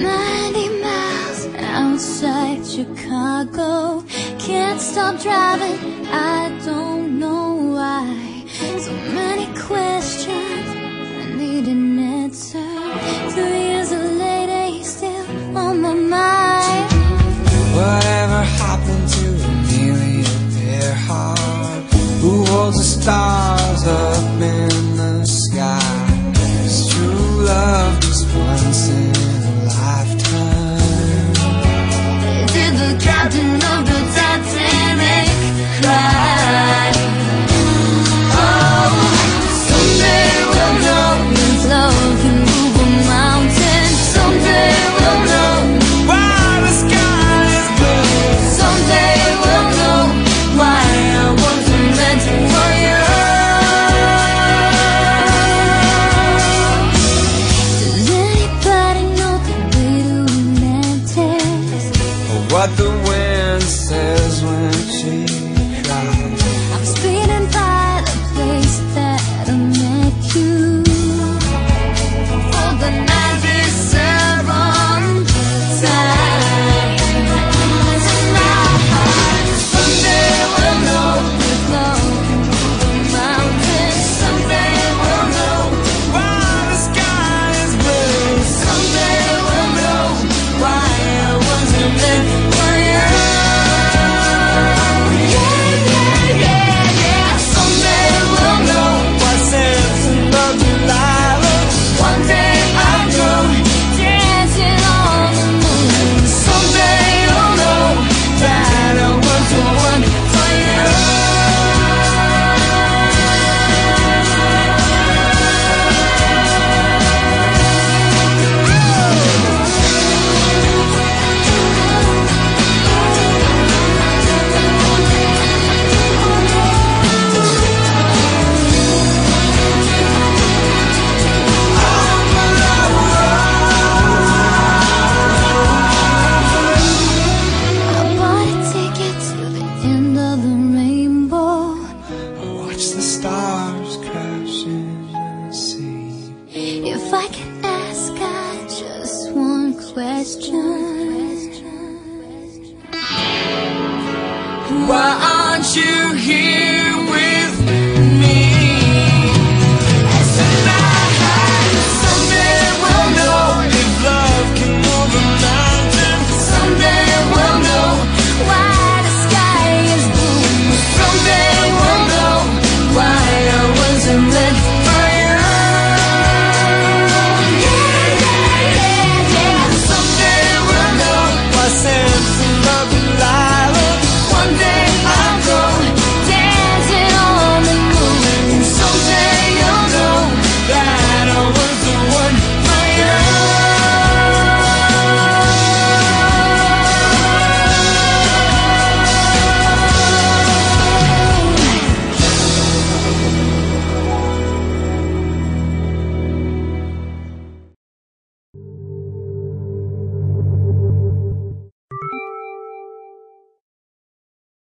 Ninety miles outside Chicago. Can't stop driving, I don't know. 大。what the wind stars sea. If I could ask God just one question, why aren't you here?